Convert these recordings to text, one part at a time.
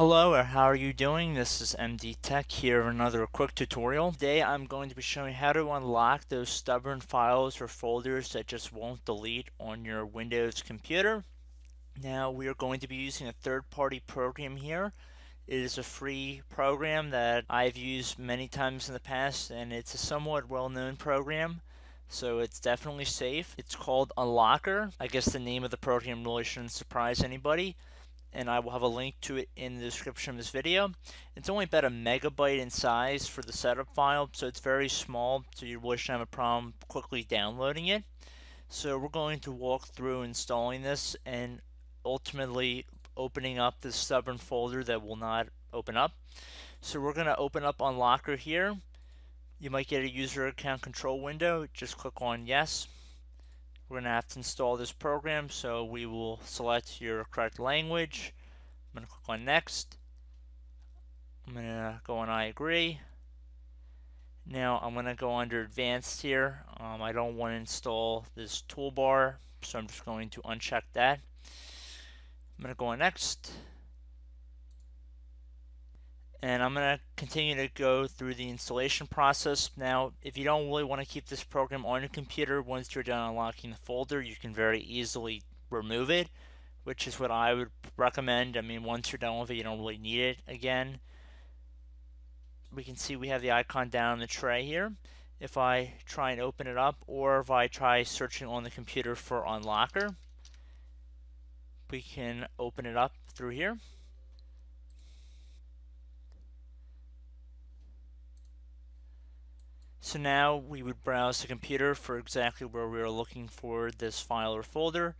Hello, or how are you doing? This is MD Tech here with another quick tutorial. Today I'm going to be showing how to unlock those stubborn files or folders that just won't delete on your Windows computer. Now we are going to be using a third-party program here. It is a free program that I've used many times in the past and it's a somewhat well-known program so it's definitely safe. It's called Unlocker. I guess the name of the program really shouldn't surprise anybody and I will have a link to it in the description of this video. It's only about a megabyte in size for the setup file, so it's very small, so you really shouldn't have a problem quickly downloading it. So we're going to walk through installing this and ultimately opening up this stubborn folder that will not open up. So we're going to open up Unlocker here. You might get a user account control window. Just click on yes. We're going to have to install this program, so we will select your correct language. I'm going to click on Next. I'm going to go on I agree. Now I'm going to go under Advanced here. Um, I don't want to install this toolbar, so I'm just going to uncheck that. I'm going to go on Next and I'm going to continue to go through the installation process. Now, if you don't really want to keep this program on your computer, once you're done unlocking the folder, you can very easily remove it, which is what I would recommend. I mean, once you're done with it, you don't really need it again. We can see we have the icon down on the tray here. If I try and open it up, or if I try searching on the computer for Unlocker, we can open it up through here. So now we would browse the computer for exactly where we are looking for this file or folder.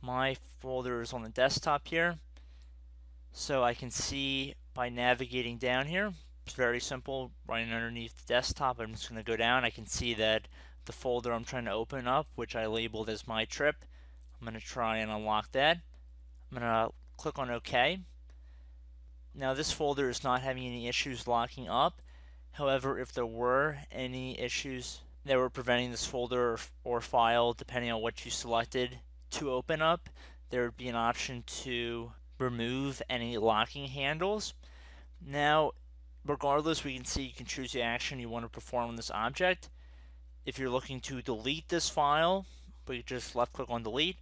My folder is on the desktop here. So I can see by navigating down here, it's very simple, right underneath the desktop, I'm just going to go down. I can see that the folder I'm trying to open up, which I labeled as my trip, I'm going to try and unlock that. I'm going to click on OK. Now this folder is not having any issues locking up. However, if there were any issues that were preventing this folder or, or file, depending on what you selected to open up, there would be an option to remove any locking handles. Now, regardless, we can see you can choose the action you want to perform on this object. If you're looking to delete this file, we just left click on delete,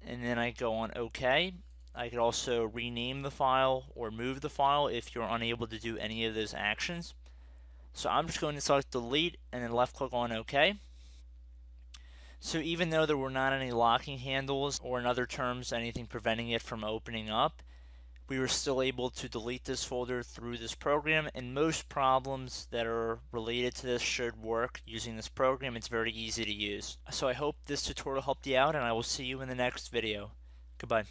and then I go on OK, I could also rename the file or move the file if you're unable to do any of those actions. So I'm just going to select delete and then left click on OK. So even though there were not any locking handles or in other terms anything preventing it from opening up, we were still able to delete this folder through this program and most problems that are related to this should work using this program. It's very easy to use. So I hope this tutorial helped you out and I will see you in the next video. Goodbye.